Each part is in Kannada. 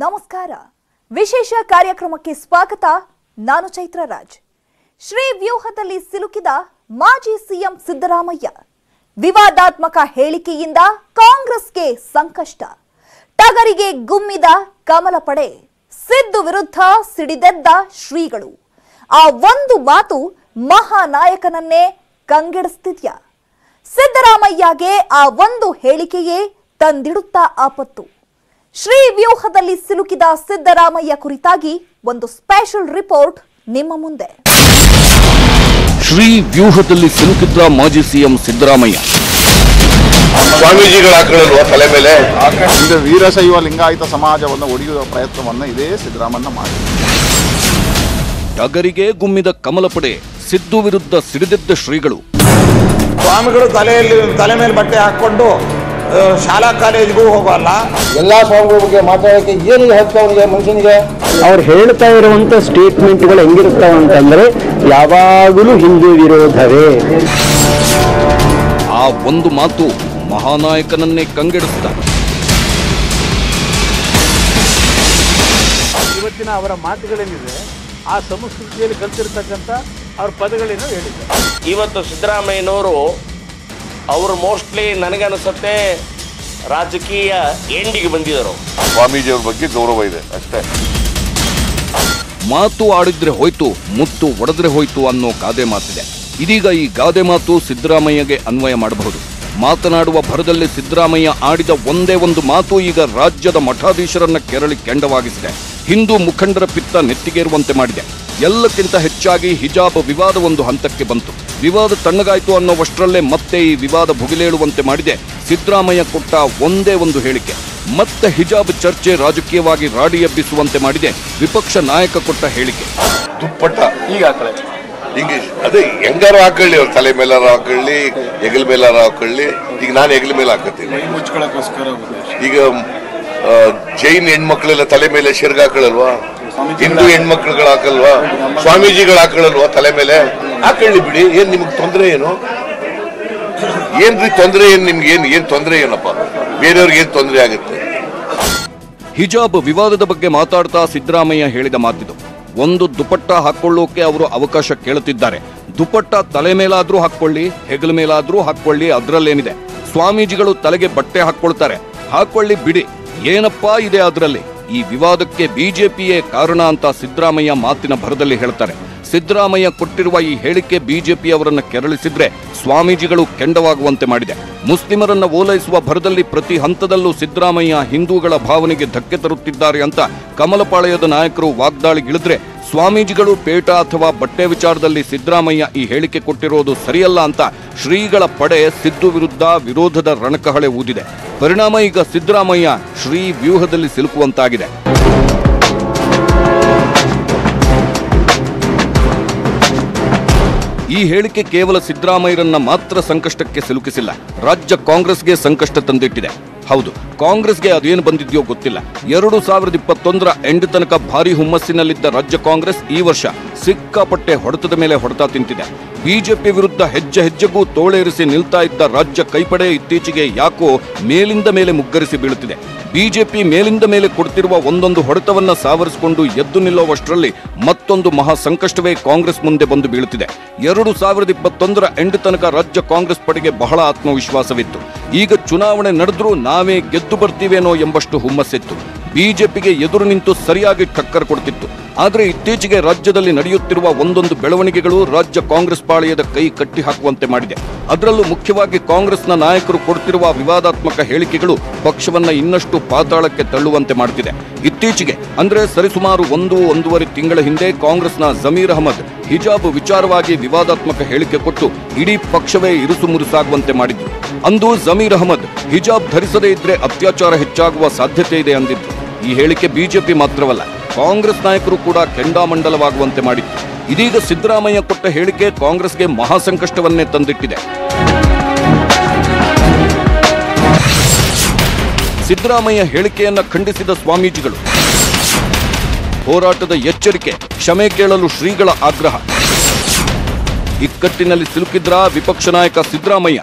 ನಮಸ್ಕಾರ. ವಿಶೇಷ ಕಾರ್ಯಕ್ರಮಕ್ಕೆ ಸ್ವಾಗತ ನಾನು ಚೈತ್ರ ರಾಜ್. ಶ್ರೀ ವ್ಯೂಹದಲ್ಲಿ ಸಿಲುಕಿದ ಮಾಜಿ ಸಿಎಂ ಸಿದ್ದರಾಮಯ್ಯ ವಿವಾದಾತ್ಮಕ ಹೇಳಿಕೆಯಿಂದ ಕಾಂಗ್ರೆಸ್ಗೆ ಸಂಕಷ್ಟ. ಟಗರಿಗೆ ಗುಮ್ಮಿದ ಕಮಲ ಪಡೆ ಸಿದ್ದು ವಿರುದ್ಧ ಸಿಡಿದೆದ್ದ ಶ್ರೀಗಳು. ಆ ಒಂದು ಮಾತು ಮಹಾನಾಯಕನನ್ನೇ ಕಂಗೆಡಿಸ್ತಿದ್ಯಾ? ಸಿದ್ದರಾಮಯ್ಯಗೆ ಆ ಒಂದು ಹೇಳಿಕೆಯೇ ತಂದಿಡುತ್ತಾ ಆಪತ್ತು. ಶ್ರೀ ವ್ಯೂಹದಲ್ಲಿ ಸಿಲುಕಿದ ಸಿದ್ದರಾಮಯ್ಯ ಕುರಿತಾಗಿ ಒಂದು ಸ್ಪೆಷಲ್ ರಿಪೋರ್ಟ್ ನಿಮ್ಮ ಮುಂದೆ. ಶ್ರೀ ವ್ಯೂಹದಲ್ಲಿ ಸಿಲುಕಿದ್ದ ಮಾಜಿ ಸಿಎಂ ಸಿದ್ದರಾಮಯ್ಯ. ಸ್ವಾಮೀಜಿಗಳ ತಲೆ ಮೇಲೆ ಇದು ವೀರಶೈವ ಲಿಂಗಾಯತ ಸಮಾಜವನ್ನು ಒಡೆಯುವ ಪ್ರಯತ್ನವನ್ನು ಇದೇ ಸಿದ್ದರಾಮಯ್ಯ ಮಾಡಿ ಟಗರಿಗೆ ಗುಮ್ಮಿದ ಕಮಲ ಪಡೆ ಸಿದ್ದು ವಿರುದ್ಧ ಸಿಡಿದಿದ್ದ ಶ್ರೀಗಳು. ಸ್ವಾಮಿಗಳು ತಲೆಯಲ್ಲಿ ತಲೆ ಮೇಲೆ ಬಟ್ಟೆ ಹಾಕ್ಕೊಂಡು ಆ, ಶಾಲಾ ಕಾಲೇಜ್ಗೂ ಹೋಗಲ್ಲ. ಎಲ್ಲ ಸ್ವಾಮಿಗಳ ಬಗ್ಗೆ ಮಾತಾಡೋಕೆ ಏನಿಲ್ಲ ಹಕ್ಕು ಅವನಿಗೆ ಮನುಷ್ಯನಿಗೆ? ಅವ್ರು ಹೇಳ್ತಾ ಇರುವಂತ ಸ್ಟೇಟ್ಮೆಂಟ್ಗಳು ಹೆಂಗಿರ್ತಾವ ಅಂತಂದ್ರೆ ಯಾವಾಗಲೂ ಹಿಂದೂ ವಿರೋಧವೇ. ಆ ಒಂದು ಮಾತು ಮಹಾನಾಯಕನನ್ನೇ ಕಂಗೆಡುತ್ತ ಇವತ್ತಿನ ಅವರ ಮಾತುಗಳೇನಿದೆ ಆ ಸಂಸ್ಕೃತಿಯಲ್ಲಿ ಕಲ್ತಿರ್ತಕ್ಕಂಥ ಅವ್ರ ಪದಗಳೇನು ಹೇಳಿದ್ದಾರೆ. ಇವತ್ತು ಸಿದ್ದರಾಮಯ್ಯನವರು ಅವರು ಮೋಸ್ಟ್ಲಿ ನನಗನ್ನಿಸುತ್ತೆ ರಾಜಕೀಯ ಎಂಡಿಗೆ ಬಂದಿದ್ದರು. ಸ್ವಾಮೀಜಿಯವ್ರ ಬಗ್ಗೆ ಗೌರವ ಇದೆ ಅಷ್ಟೇ. ಮಾತು ಆಡಿದ್ರೆ ಹೋಯ್ತು ಮುತ್ತು ಒಡೆದ್ರೆ ಹೋಯ್ತು ಅನ್ನೋ ಗಾದೆ ಮಾತಿದೆ. ಇದೀಗ ಈ ಗಾದೆ ಮಾತು ಸಿದ್ದರಾಮಯ್ಯಗೆ ಅನ್ವಯ ಮಾಡಬಹುದು. ಮಾತನಾಡುವ ಭರದಲ್ಲಿ ಸಿದ್ದರಾಮಯ್ಯ ಆಡಿದ ಒಂದೇ ಒಂದು ಮಾತು ಈಗ ರಾಜ್ಯದ ಮಠಾಧೀಶರನ್ನ ಕೆರಳಿ ಕೆಂಡವಾಗಿಸಿದೆ. ಹಿಂದೂ ಮುಖಂಡರ ಪಿತ್ತ ನೆತ್ತಿಗೇರುವಂತೆ ಮಾಡಿದೆ. ಎಲ್ಲಕ್ಕಿಂತ ಹೆಚ್ಚಾಗಿ ಹಿಜಾಬ್ ವಿವಾದ ಒಂದು ಹಂತಕ್ಕೆ ಬಂತು. ವಿವಾದ ತಣ್ಣಗಾಯಿತು ಅನ್ನೋವಷ್ಟರಲ್ಲೇ ಮತ್ತೆ ಈ ವಿವಾದ ಭುಗಿಲೇಳುವಂತೆ ಮಾಡಿದೆ. ಸಿದ್ದರಾಮಯ್ಯ ಕೊಟ್ಟ ಒಂದೇ ಒಂದು ಹೇಳಿಕೆ. ಮತ್ತೆ ಹಿಜಾಬ್ ಚರ್ಚೆ ರಾಜಕೀಯವಾಗಿ ರಾಡಿ ಎಬ್ಬಿಸುವಂತೆ ಮಾಡಿದೆ. ವಿಪಕ್ಷ ನಾಯಕ ಕೊಟ್ಟ ಹೇಳಿಕೆ. ದುಪ್ಪಟ್ಟ. ಈಗ ಹಿಂಗೆ ಅದೇ ಹೆಂಗಾರು ಹಾಕೊಳ್ಳಿ ಅವ್ರ ತಲೆ ಮೇಲಾರ ಹಾಕೊಳ್ಳಿ ಹೆಗಲ ಮೇಲಾರ ಹಾಕೊಳ್ಳಿ ಈಗ ನಾನು ಹೆಗಲ ಮೇಲೆ ಹಾಕತ್ತೀನಿ. ಈಗ ಜೈನ್ ಹೆಣ್ಮಕ್ಳೆಲ್ಲ ತಲೆ ಮೇಲೆ ಶಿರ್ಗ ಹಾಕೊಳ್ಳಲ್ವಾ ಹಿಂದೂ ಹೆಣ್ಮಕ್ಳುಗಳು ಹಾಕಲ್ವಾ? ಸ್ವಾಮೀಜಿಗಳು ಹಾಕೊಳ್ಳಲ್ವಾ ತಲೆ ಮೇಲೆ? ಹಾಕೊಳ್ಳಿ ಬಿಡಿ? ಏನ್ ನಿಮ್ಗೆ ತೊಂದರೆ ಏನು? ಏನ್ರಿ ತೊಂದರೆ ಏನು ನಿಮ್ಗೆ ಏನು ಏನ್ ತೊಂದರೆ ಏನಪ್ಪ? ಬೇರೆಯವ್ರಿಗೆ ಏನ್ ತೊಂದರೆ ಆಗುತ್ತೆ? ಹಿಜಾಬ್ ವಿವಾದದ ಬಗ್ಗೆ ಮಾತಾಡ್ತಾ ಸಿದ್ದರಾಮಯ್ಯ ಹೇಳಿದ ಮಾತಿದು. ಒಂದು ದುಪಟ್ಟ ಹಾಕೊಳ್ಳೋಕೆ ಅವರು ಅವಕಾಶ ಕೇಳುತ್ತಿದ್ದಾರೆ. ದುಪಟ್ಟ ತಲೆ ಮೇಲಾದ್ರೂ ಹಾಕೊಳ್ಳಿ ಹೆಗಲ ಮೇಲಾದ್ರೂ ಹಾಕೊಳ್ಳಿ ಅದರಲ್ಲೇನಿದೆ. ಸ್ವಾಮೀಜಿಗಳು ತಲೆಗೆ ಬಟ್ಟೆ ಹಾಕೊಳ್ತಾರೆ ಹಾಕೊಳ್ಳಿ ಬಿಡಿ. ಏನಪ್ಪಾ ಇದೆ ಅದರಲ್ಲಿ? ಈ ವಿವಾದಕ್ಕೆ ಬಿಜೆಪಿಯೇ ಕಾರಣ ಅಂತ ಸಿದ್ದರಾಮಯ್ಯ ಮಾತಿನ ಭರದಲ್ಲಿ ಹೇಳ್ತಾರೆ. ಸಿದ್ದರಾಮಯ್ಯ ಕೊಟ್ಟಿರುವ ಈ ಹೇಳಿಕೆ ಬಿಜೆಪಿ ಅವರನ್ನ ಕೆರಳಿಸಿದ್ರೆ ಸ್ವಾಮೀಜಿಗಳು ಕೆಂಡವಾಗುವಂತೆ ಮಾಡಿದೆ. ಮುಸ್ಲಿಮರನ್ನ ಓಲೈಸುವ ಭರದಲ್ಲಿ ಪ್ರತಿ ಹಂತದಲ್ಲೂ ಸಿದ್ದರಾಮಯ್ಯ ಹಿಂದೂಗಳ ಭಾವನೆಗೆ ಧಕ್ಕೆ ತರುತ್ತಿದ್ದಾರೆ ಅಂತ ಕಮಲಪಾಳಯದ ನಾಯಕರು ವಾಗ್ದಾಳಿಗಿಳಿದ್ರೆ ಸ್ವಾಮೀಜಿಗಳು ಪೇಟ ಅಥವಾ ಬಟ್ಟೆ ವಿಚಾರದಲ್ಲಿ ಸಿದ್ದರಾಮಯ್ಯ ಈ ಹೇಳಿಕೆ ಕೊಟ್ಟಿರೋದು ಸರಿಯಲ್ಲ ಅಂತ ಶ್ರೀಗಳ ಪಡೆ ಸಿದ್ದು ವಿರುದ್ಧ ವಿರೋಧದ ರಣಕಹಳೆ ಊದಿದೆ. ಪರಿಣಾಮ ಈಗ ಸಿದ್ದರಾಮಯ್ಯ ಶ್ರೀ ವ್ಯೂಹದಲ್ಲಿ ಸಿಲುಕುವಂತಾಗಿದೆ. ಈ ಹೇಳಿಕೆ ಕೇವಲ ಸಿದ್ದರಾಮಯ್ಯರನ್ನ ಮಾತ್ರ ಸಂಕಷ್ಟಕ್ಕೆ ಸಿಲುಕಿಸಿಲ್ಲ. ರಾಜ್ಯ ಕಾಂಗ್ರೆಸ್ಗೆ ಸಂಕಷ್ಟ ತಂದಿಟ್ಟಿದೆ. ಹೌದು, ಕಾಂಗ್ರೆಸ್ಗೆ ಅದೇನು ಬಂದಿದ್ಯೋ ಗೊತ್ತಿಲ್ಲ. ಎರಡು ಸಾವಿರದ ಇಪ್ಪತ್ತೊಂದರ ಎಂಡ್ ತನಕ ಭಾರಿ ಹುಮ್ಮಸ್ಸಿನಲ್ಲಿದ್ದ ರಾಜ್ಯ ಕಾಂಗ್ರೆಸ್ ಈ ವರ್ಷ ಸಿಕ್ಕಾಪಟ್ಟೆ ಹೊಡೆತದ ಮೇಲೆ ಹೊಡೆತ ತಿಂತಿದೆ. ಬಿಜೆಪಿ ವಿರುದ್ಧ ಹೆಜ್ಜೆ ಹೆಜ್ಜೆಗೂ ತೋಳೇರಿಸಿ ನಿಲ್ತಾ ಇದ್ದ ರಾಜ್ಯ ಕೈಪಡೆ ಇತ್ತೀಚೆಗೆ ಯಾಕೋ ಮೇಲಿಂದ ಮೇಲೆ ಮುಗ್ಗರಿಸಿ ಬೀಳುತ್ತಿದೆ. ಬಿಜೆಪಿ ಮೇಲಿಂದ ಮೇಲೆ ಕೊಡ್ತಿರುವ ಒಂದೊಂದು ಹೊಡೆತವನ್ನ ಸಾವರಿಸಿಕೊಂಡು ಎದ್ದು ನಿಲ್ಲುವಷ್ಟರಲ್ಲಿ ಮತ್ತೊಂದು ಮಹಾ ಸಂಕಷ್ಟವೇ ಕಾಂಗ್ರೆಸ್ ಮುಂದೆ ಬಂದು ಬೀಳುತ್ತಿದೆ. ಎರಡು ಸಾವಿರದ ಇಪ್ಪತ್ತೊಂದರ ಎಂಡ್ ತನಕ ರಾಜ್ಯ ಕಾಂಗ್ರೆಸ್ ಪಡೆಗೆ ಬಹಳ ಆತ್ಮವಿಶ್ವಾಸವಿತ್ತು. ಈಗ ಚುನಾವಣೆ ನಡೆದ್ರೂ ನಾವೇ ಗೆದ್ದು ಬರ್ತೀವೇನೋ ಎಂಬಷ್ಟು ಹುಮ್ಮಸ್ಸಿತ್ತು. ಬಿಜೆಪಿಗೆ ಎದುರು ನಿಂತು ಸರಿಯಾಗಿ ಟಕ್ಕರ್ ಕೊಡ್ತಿತ್ತು. ಆದರೆ ಇತ್ತೀಚೆಗೆ ರಾಜ್ಯದಲ್ಲಿ ನಡೆಯುತ್ತಿರುವ ಒಂದೊಂದು ಬೆಳವಣಿಗೆಗಳು ರಾಜ್ಯ ಕಾಂಗ್ರೆಸ್ ಪಾಳೆಯದ ಕೈ ಕಟ್ಟಿ ಹಾಕುವಂತೆ ಮಾಡಿದೆ. ಅದರಲ್ಲೂ ಮುಖ್ಯವಾಗಿ ಕಾಂಗ್ರೆಸ್ನ ನಾಯಕರು ಕೊಡ್ತಿರುವ ವಿವಾದಾತ್ಮಕ ಹೇಳಿಕೆಗಳು ಪಕ್ಷವನ್ನ ಇನ್ನಷ್ಟು ಪಾತಾಳಕ್ಕೆ ತಳ್ಳುವಂತೆ ಮಾಡುತ್ತಿದೆ ಇತ್ತೀಚೆಗೆ, ಅಂದ್ರೆ ಸರಿಸುಮಾರು ಒಂದು, ಒಂದೂವರೆ ತಿಂಗಳ ಹಿಂದೆ ಕಾಂಗ್ರೆಸ್ನ ಜಮೀರ್ ಅಹಮದ್ ಹಿಜಾಬ್ ವಿಚಾರವಾಗಿ ವಿವಾದಾತ್ಮಕ ಹೇಳಿಕೆ ಕೊಟ್ಟು ಇಡೀ ಪಕ್ಷವೇ ಇರುಸು ಮುರುಸಾಗುವಂತೆ ಮಾಡಿದ್ರು. ಅಂದು ಜಮೀರ್ ಅಹಮದ್ ಹಿಜಾಬ್ ಧರಿಸದೇ ಇದ್ರೆ ಅತ್ಯಾಚಾರ ಹೆಚ್ಚಾಗುವ ಸಾಧ್ಯತೆ ಇದೆ ಅಂದಿದ್ರು. ಈ ಹೇಳಿಕೆ ಬಿಜೆಪಿ ಮಾತ್ರವಲ್ಲ ಕಾಂಗ್ರೆಸ್ ನಾಯಕರು ಕೂಡ ಕೆಂಡಾಮಂಡಲವಾಗುವಂತೆ ಮಾಡಿತ್ತು. ಇದೀಗ ಸಿದ್ದರಾಮಯ್ಯ ಕೊಟ್ಟ ಹೇಳಿಕೆ ಕಾಂಗ್ರೆಸ್ಗೆ ಮಹಾ ಸಂಕಷ್ಟವನ್ನೇ ತಂದಿಟ್ಟಿದೆ. ಸಿದ್ದರಾಮಯ್ಯ ಹೇಳಿಕೆಯನ್ನ ಖಂಡಿಸಿದ ಸ್ವಾಮೀಜಿಗಳು, ಹೋರಾಟದ ಎಚ್ಚರಿಕೆ, ಕ್ಷಮೆ ಕೇಳಲು ಶ್ರೀಗಳ ಆಗ್ರಹ. ಇಕ್ಕಟ್ಟಿನಲ್ಲಿ ಸಿಲುಕಿದ್ರ ವಿಪಕ್ಷ ನಾಯಕ ಸಿದ್ದರಾಮಯ್ಯ.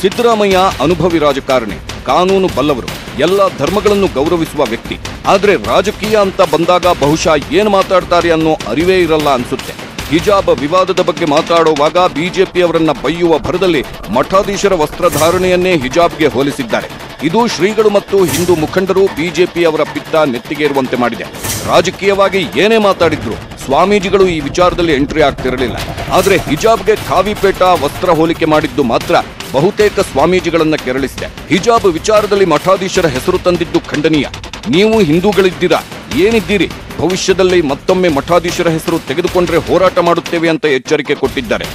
ಸಿದ್ದರಾಮಯ್ಯ ಅನುಭವಿ ರಾಜಕಾರಣಿ. ಕಾನೂನು ಬಲ್ಲವರು, ಎಲ್ಲ ಧರ್ಮಗಳನ್ನು ಗೌರವಿಸುವ ವ್ಯಕ್ತಿ. ಆದರೆ ರಾಜಕೀಯ ಅಂತ ಬಂದಾಗ ಬಹುಶಃ ಏನು ಮಾತಾಡ್ತಾರೆ ಅನ್ನೋ ಅರಿವೇ ಇರಲ್ಲ ಅನ್ಸುತ್ತೆ. ಹಿಜಾಬ್ ವಿವಾದದ ಬಗ್ಗೆ ಮಾತಾಡುವಾಗ ಬಿಜೆಪಿಯವರನ್ನ ಬೈಯುವ ಭರದಲ್ಲಿ ಮಠಾಧೀಶರ ವಸ್ತ್ರಧಾರಣೆಯನ್ನೇ ಹಿಜಾಬ್ಗೆ ಹೋಲಿಸಿದ್ದಾರೆ. ಇದು ಶ್ರೀಗಳು ಮತ್ತು ಹಿಂದೂ ಮುಖಂಡರು ಬಿಜೆಪಿಯವರ ಪಿತ್ತ ನೆತ್ತಿಗೇರುವಂತೆ ಮಾಡಿದೆ. ರಾಜಕೀಯವಾಗಿ ಏನೇ ಮಾತಾಡಿದ್ರು ಸ್ವಾಮೀಜಿಗಳು ಈ ವಿಚಾರದಲ್ಲಿ ಎಂಟ್ರಿ ಆಗ್ತಿರಲಿಲ್ಲ. ಆದರೆ ಹಿಜಾಬ್ಗೆ ಕಾವಿಪೇಟ ವಸ್ತ್ರ ಹೋಲಿಕೆ ಮಾಡಿದ್ದು ಮಾತ್ರ ಬಹುತೇಕ ಸ್ವಾಮೀಜಿಗಳನ್ನ ಕೆರಳಿಸಿದೆ. ಹಿಜಾಬ್ ವಿಚಾರದಲ್ಲಿ ಮಠಾಧೀಶರ ಹೆಸರು ತಂದಿದ್ದು ಖಂಡನೀಯ. ನೀವು ಹಿಂದೂಗಳಿದ್ದೀರಾ? ಏನಿದ್ದೀರಿ? ಭವಿಷ್ಯದಲ್ಲಿ ಮತ್ತೊಮ್ಮೆ ಮಠಾಧೀಶರ ಹೆಸರು ತೆಗೆದುಕೊಂಡ್ರೆ ಹೋರಾಟ ಮಾಡುತ್ತೇವೆ ಅಂತ ಎಚ್ಚರಿಕೆ ಕೊಟ್ಟಿದ್ದಾರೆ.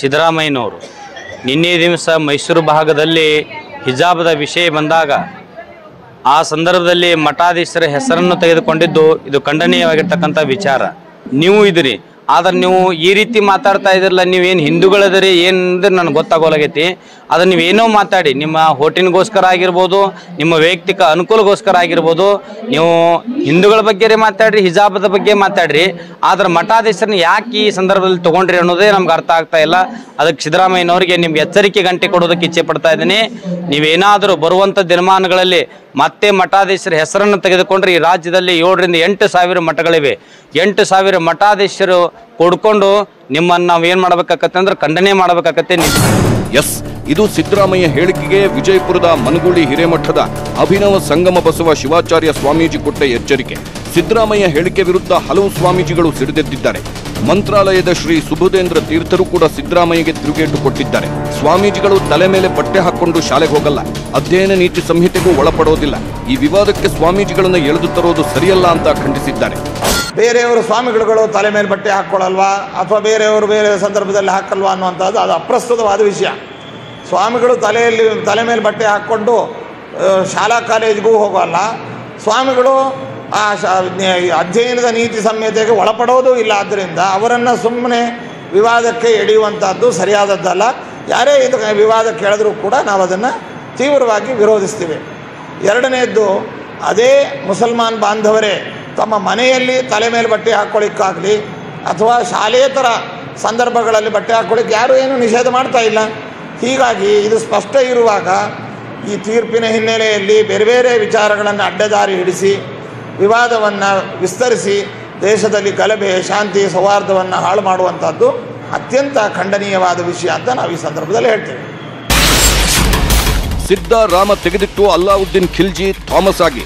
ಸಿದ್ದರಾಮಯ್ಯನವರು, ನಿನ್ನೆ ದಿವಸ ಮೈಸೂರು ಭಾಗದಲ್ಲಿ ಹಿಜಾಬದ ವಿಷಯ ಬಂದಾಗ ಆ ಸಂದರ್ಭದಲ್ಲಿ ಮಠಾಧೀಶರ ಹೆಸರನ್ನು ತೆಗೆದುಕೊಂಡಿದ್ದು ಇದು ಖಂಡನೀಯವಾಗಿರ್ತಕ್ಕಂಥ ವಿಚಾರ. ನೀವು ಇದ್ರಿ. ಆದ್ರೆ ನೀವು ಈ ರೀತಿ ಮಾತಾಡ್ತಾ ಇದ್ರಲ್ಲ ನೀವೇನು ಹಿಂದೂಗಳಿದ್ರಿ ಏನಂದ್ರೆ ನನಗೆ ಗೊತ್ತಾಗೋಲಾಗೈತಿ. ಅದನ್ನ ನೀವೇನೋ ಮಾತಾಡಿ, ನಿಮ್ಮ ಹೋಟಿನ್ಗೋಸ್ಕರ ಆಗಿರ್ಬೋದು, ನಿಮ್ಮ ವೈಯಕ್ತಿಕ ಅನುಕೂಲಗೋಸ್ಕರ ಆಗಿರ್ಬೋದು, ನೀವು ಹಿಂದೂಗಳ ಬಗ್ಗೆ ಮಾತಾಡ್ರಿ, ಹಿಜಾಬದ ಬಗ್ಗೆ ಮಾತಾಡ್ರಿ, ಆದ್ರೆ ಮಠಾಧೀಶರನ್ನ ಯಾಕೆ ಈ ಸಂದರ್ಭದಲ್ಲಿ ತಗೊಂಡ್ರಿ ಅನ್ನೋದೇ ನಮ್ಗೆ ಅರ್ಥ ಆಗ್ತಾ ಇಲ್ಲ. ಅದಕ್ಕೆ ಸಿದ್ದರಾಮಯ್ಯನವರಿಗೆ ನಿಮ್ಗೆ ಎಚ್ಚರಿಕೆ ಗಂಟೆ ಕೊಡೋದಕ್ಕೆ ಇಚ್ಛೆ ಪಡ್ತಾ ಇದ್ದೀನಿ. ನೀವೇನಾದರೂ ಬರುವಂಥ ದಿನಮಾನಗಳಲ್ಲಿ ಮತ್ತೆ ಮಠಾಧೀಶರ ಹೆಸರನ್ನು ತೆಗೆದುಕೊಂಡ್ರೆ ಈ ರಾಜ್ಯದಲ್ಲಿ ಏಳರಿಂದ ಎಂಟು ಸಾವಿರ ಮಠಗಳಿವೆ. ಎಂಟು ಸಾವಿರ ಮಠಾಧೀಶರು ಕೊಡ್ಕೊಂಡು ನಿಮ್ಮನ್ನ ನಾವು ಏನು ಮಾಡ್ಬೇಕಾಗತ್ತೆ ಅಂದ್ರೆ ಖಂಡನೆ ಮಾಡ್ಬೇಕಾಕತ್ತೆ ನೀವು. ಎಸ್ ಇದು ಸಿದ್ದರಾಮಯ್ಯ ಹೇಳಿಕೆಗೆ ವಿಜಯಪುರದ ಮನಗೂಳಿ ಹಿರೇಮಠದ ಅಭಿನವ ಸಂಗಮ ಬಸವ ಶಿವಾಚಾರ್ಯ ಸ್ವಾಮೀಜಿ ಕೊಟ್ಟ ಎಚ್ಚರಿಕೆ. ಸಿದ್ದರಾಮಯ್ಯ ಹೇಳಿಕೆ ವಿರುದ್ಧ ಹಲವು ಸ್ವಾಮೀಜಿಗಳು ಸಿಡಿದೆದ್ದಿದ್ದಾರೆ. ಮಂತ್ರಾಲಯದ ಶ್ರೀ ಸುಬುಧೇಂದ್ರ ತೀರ್ಥರು ಕೂಡ ಸಿದ್ದರಾಮಯ್ಯಗೆ ತಿರುಗೇಟು ಕೊಟ್ಟಿದ್ದಾರೆ ಸ್ವಾಮೀಜಿಗಳು ತಲೆ ಮೇಲೆ ಬಟ್ಟೆ ಹಾಕೊಂಡು ಶಾಲೆಗೆ ಹೋಗಲ್ಲ. ಅಧ್ಯಯನ ನೀತಿ ಸಂಹಿತೆಗೂ ಒಳಪಡೋದಿಲ್ಲ. ಈ ವಿವಾದಕ್ಕೆ ಸ್ವಾಮೀಜಿಗಳನ್ನು ಎಳೆದು ತರೋದು ಸರಿಯಲ್ಲ ಅಂತ ಖಂಡಿಸಿದ್ದಾರೆ. ಬೇರೆಯವರು ಸ್ವಾಮಿಗಳು ತಲೆ ಮೇಲೆ ಬಟ್ಟೆ ಹಾಕ್ಕೊಳ್ಳಲ್ವಾ ಅಥವಾ ಬೇರೆಯವರು ಬೇರೆ ಸಂದರ್ಭದಲ್ಲಿ ಹಾಕಲ್ವಾ ಅನ್ನುವಂಥದ್ದು ಅದು ಅಪ್ರಸ್ತುತವಾದ ವಿಷಯ. ಸ್ವಾಮಿಗಳು ತಲೆಯಲ್ಲಿ ತಲೆ ಮೇಲೆ ಬಟ್ಟೆ ಹಾಕ್ಕೊಂಡು ಶಾಲಾ ಕಾಲೇಜಿಗೂ ಹೋಗಲ್ಲ. ಸ್ವಾಮಿಗಳು ಆ ಅಧ್ಯಯನದ ನೀತಿ ಸಂಹಿತೆಗೆ ಒಳಪಡೋದು ಇಲ್ಲ ಆದ್ದರಿಂದ ಅವರನ್ನು ಸುಮ್ಮನೆ ವಿವಾದಕ್ಕೆ ಎಳೆಯುವಂಥದ್ದು ಸರಿಯಾದದ್ದಲ್ಲ. ಯಾರೇ ಇದು ವಿವಾದ ಕೇಳಿದ್ರೂ ಕೂಡ ನಾವು ಅದನ್ನು ತೀವ್ರವಾಗಿ ವಿರೋಧಿಸ್ತೀವಿ. ಎರಡನೆಯದ್ದು ಅದೇ ಮುಸಲ್ಮಾನ್ ಬಾಂಧವರೇ ತಮ್ಮ ಮನೆಯಲ್ಲಿ ತಲೆ ಮೇಲೆ ಬಟ್ಟೆ ಹಾಕ್ಕೊಳ್ಳಿಕ್ಕಾಗಲಿ ಅಥವಾ ಶಾಲೇತರ ಸಂದರ್ಭಗಳಲ್ಲಿ ಬಟ್ಟೆ ಹಾಕ್ಕೊಳ್ಳಿಕ್ಕೆ ಯಾರೂ ಏನು ನಿಷೇಧ ಮಾಡ್ತಾ ಇಲ್ಲ. ಹೀಗಾಗಿ ಇದು ಸ್ಪಷ್ಟ ಇರುವಾಗ ಈ ತೀರ್ಪಿನ ಹಿನ್ನೆಲೆಯಲ್ಲಿ ಬೇರೆ ಬೇರೆ ವಿಚಾರಗಳನ್ನು ಅಡ್ಡದಾರಿ ಹಿಡಿಸಿ ವಿವಾದವನ್ನು ವಿಸ್ತರಿಸಿ ದೇಶದಲ್ಲಿ ಗಲಭೆ ಶಾಂತಿ ಸೌಹಾರ್ದವನ್ನು ಹಾಳು ಮಾಡುವಂಥದ್ದು ಅತ್ಯಂತ ಖಂಡನೀಯವಾದ ವಿಷಯ ಅಂತ ನಾವು ಈ ಸಂದರ್ಭದಲ್ಲಿ ಹೇಳ್ತೇವೆ. ಸಿದ್ಧ ರಾಮ ತೆಗೆದಿಟ್ಟು ಅಲ್ಲಾವುದ್ದೀನ್ ಖಿಲ್ಜಿ ಥಾಮಸ್ ಆಗಿ.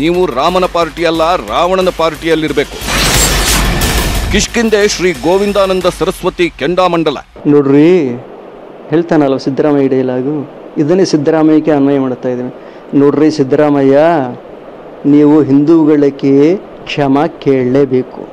ನೀವು ರಾಮನ ಪಾರ್ಟಿ ಅಲ್ಲ ರಾವಣನ ಪಾರ್ಟಿಯಲ್ಲಿರಬೇಕು. ಕಿಷ್ಕಿಂದೆ ಶ್ರೀ ಗೋವಿಂದಾನಂದ ಸರಸ್ವತಿ ಕೆಂಡಾಮಂಡಲ. ನೋಡ್ರಿ ಹೇಳ್ತಾನಲ್ವ ಸಿದ್ದರಾಮಯ್ಯ ಡೈಲಾಗು? ಇದನ್ನೇ ಸಿದ್ದರಾಮಯ್ಯಕ್ಕೆ ಅನ್ವಯ ಮಾಡ್ತಾ ಇದ್ದೀನಿ. ನೋಡ್ರಿ ಸಿದ್ದರಾಮಯ್ಯ ನೀವು ಹಿಂದೂಗಳಿಗೆ ಕ್ಷಮ ಕೇಳಲೇಬೇಕು.